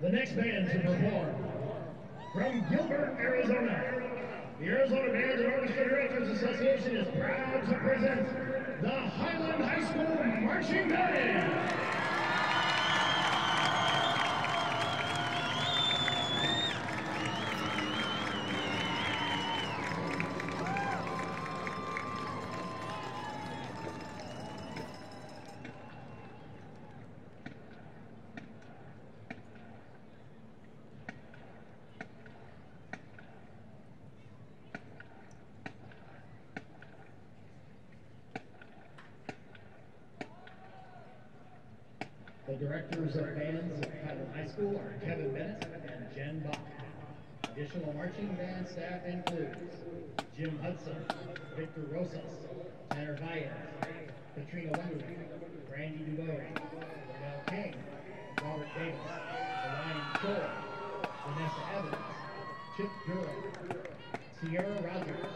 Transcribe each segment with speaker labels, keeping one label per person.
Speaker 1: The next band to perform from Gilbert, Arizona. The Arizona Band and Orchestra Directors Association is proud to present the Highland High School Marching Band. Directors of bands at Highland High School are Kevin Bennett and Jen Bach. Additional marching band staff includes Jim Hudson, Victor Rosas, Tanner Valles, Katrina Wendell, Randy DuBois, Renell King, Robert Davis, Ryan Shore, Vanessa Evans, Chip Durham, Sierra Rogers,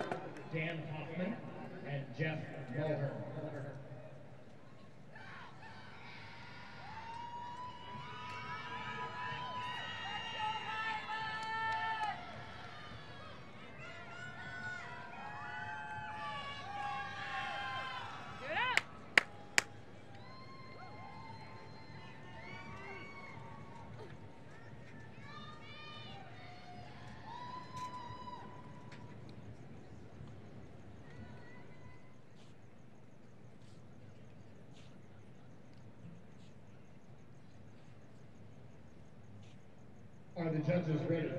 Speaker 1: Dan Hoffman, and Jeff Mulhern. Are the judges ready?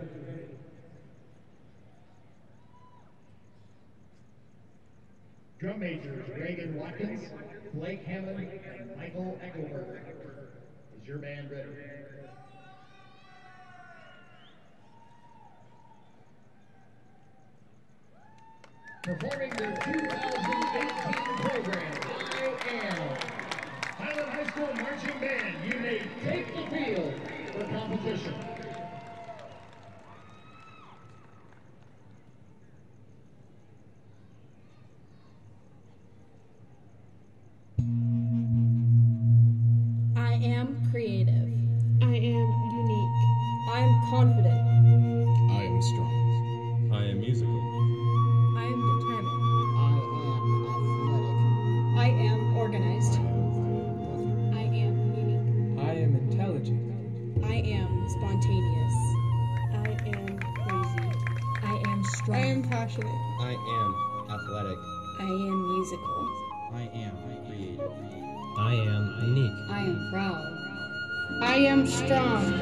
Speaker 1: Drum majors Reagan Watkins, Blake Hammond, and Michael Eckelberg. Is your band ready? Performing their 2018 program, I am
Speaker 2: passionate.
Speaker 3: I am athletic.
Speaker 4: I am musical.
Speaker 5: I am creative.
Speaker 3: I am unique.
Speaker 6: I am proud.
Speaker 2: I am strong.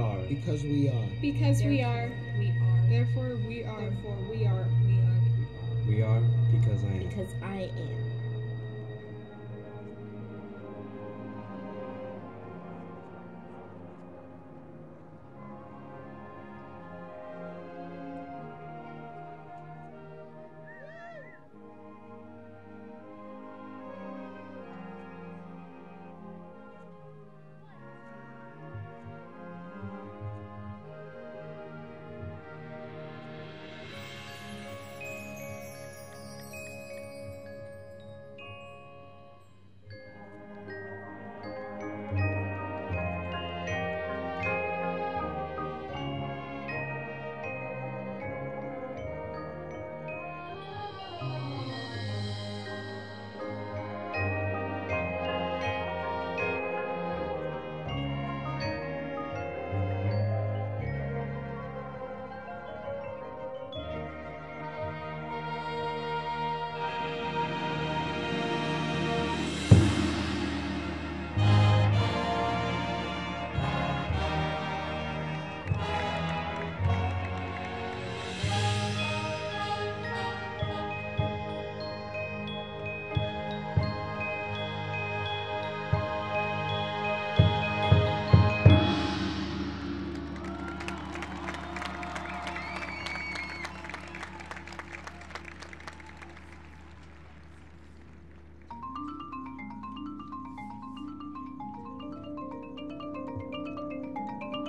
Speaker 3: Are.
Speaker 6: because we are.
Speaker 4: Because we are.
Speaker 1: We are.
Speaker 4: Therefore we are.
Speaker 1: Therefore we are. We are.
Speaker 3: We are because I am.
Speaker 1: Because I am.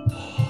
Speaker 1: Oh.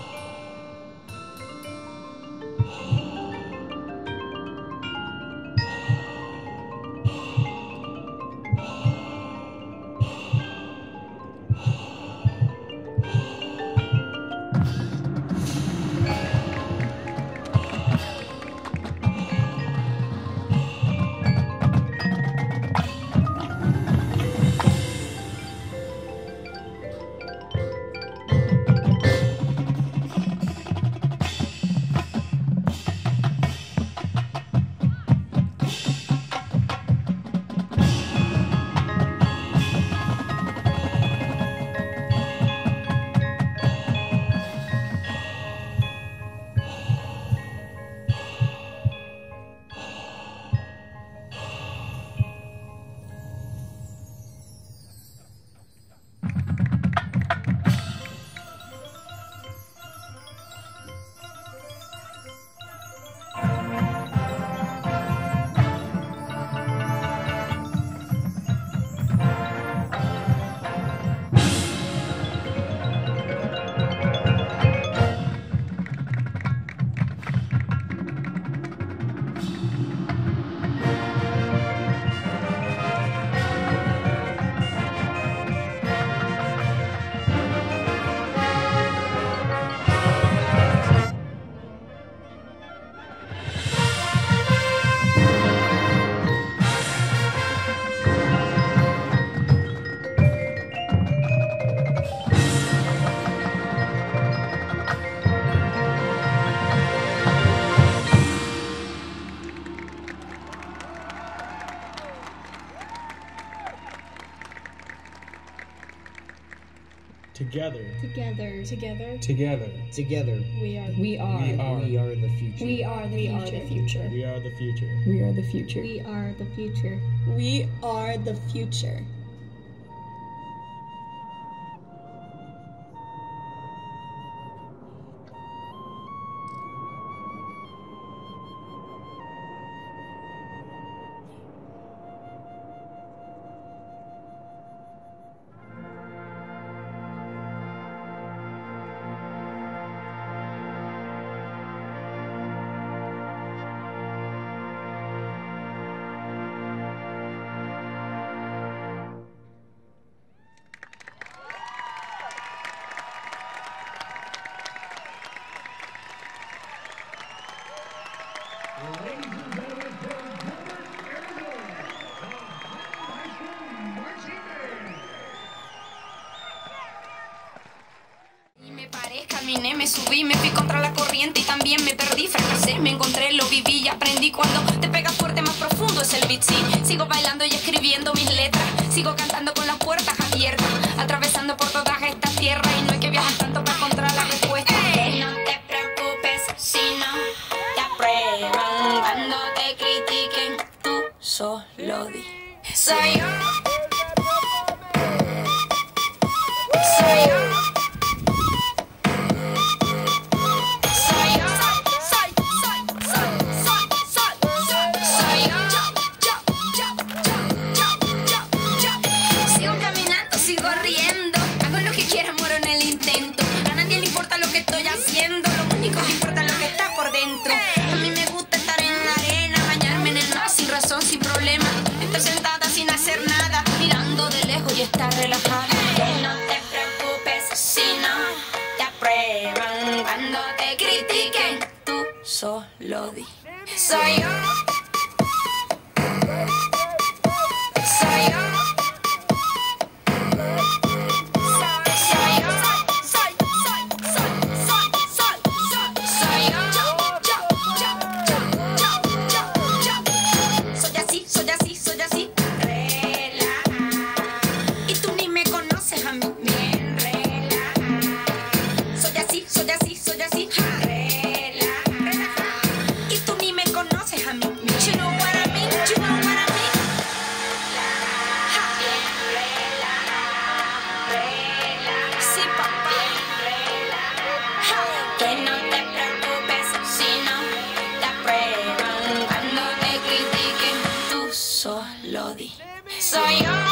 Speaker 5: Together.
Speaker 4: Together. Together.
Speaker 5: Together.
Speaker 6: Together,
Speaker 4: We are.
Speaker 1: We are.
Speaker 5: We are.
Speaker 6: we are the future.
Speaker 1: We are the
Speaker 4: We are the future.
Speaker 5: We are the future.
Speaker 1: We are the future.
Speaker 4: We are the future.
Speaker 1: We are the future.
Speaker 7: aprendí cuando te pega fuerte, más profundo es el beat. Sí, sigo bailando y escribiendo mis letras, sigo cantando con las puertas abiertas. y está relajada. Que no te preocupes si no te aprueban. Cuando te critiquen, tú solo di. Soy So oh, young.